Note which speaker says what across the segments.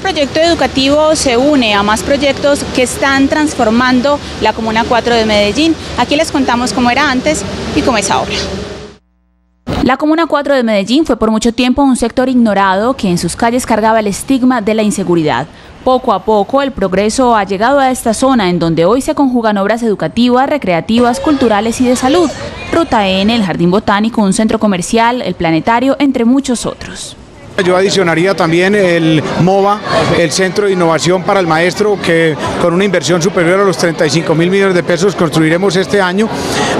Speaker 1: proyecto educativo se une a más proyectos que están transformando la Comuna 4 de Medellín. Aquí les contamos cómo era antes y cómo es ahora. La Comuna 4 de Medellín fue por mucho tiempo un sector ignorado que en sus calles cargaba el estigma de la inseguridad. Poco a poco el progreso ha llegado a esta zona en donde hoy se conjugan obras educativas, recreativas, culturales y de salud. Ruta N, el Jardín Botánico, un centro comercial, el planetario, entre muchos otros.
Speaker 2: Yo adicionaría también el MOVA, el Centro de Innovación para el Maestro, que con una inversión superior a los 35 mil millones de pesos construiremos este año.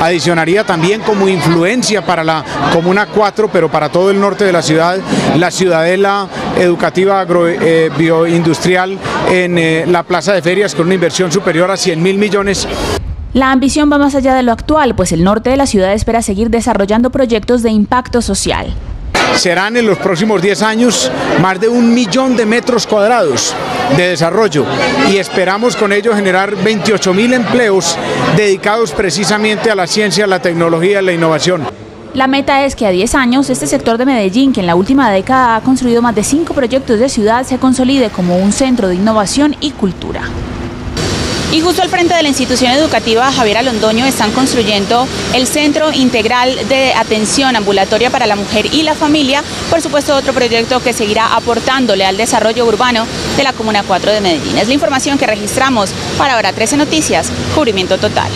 Speaker 2: Adicionaría también como influencia para la Comuna 4, pero para todo el norte de la ciudad, la Ciudadela Educativa Agro, eh, en eh, la Plaza de Ferias con una inversión superior a 100 mil millones.
Speaker 1: La ambición va más allá de lo actual, pues el norte de la ciudad espera seguir desarrollando proyectos de impacto social
Speaker 2: serán en los próximos 10 años más de un millón de metros cuadrados de desarrollo y esperamos con ello generar 28 mil empleos dedicados precisamente a la ciencia, la tecnología y la innovación.
Speaker 1: La meta es que a 10 años este sector de Medellín, que en la última década ha construido más de 5 proyectos de ciudad, se consolide como un centro de innovación y cultura. Y justo al frente de la institución educativa Javier Alondoño están construyendo el Centro Integral de Atención Ambulatoria para la Mujer y la Familia, por supuesto otro proyecto que seguirá aportándole al desarrollo urbano de la Comuna 4 de Medellín. Es la información que registramos para Hora 13 Noticias, cubrimiento total.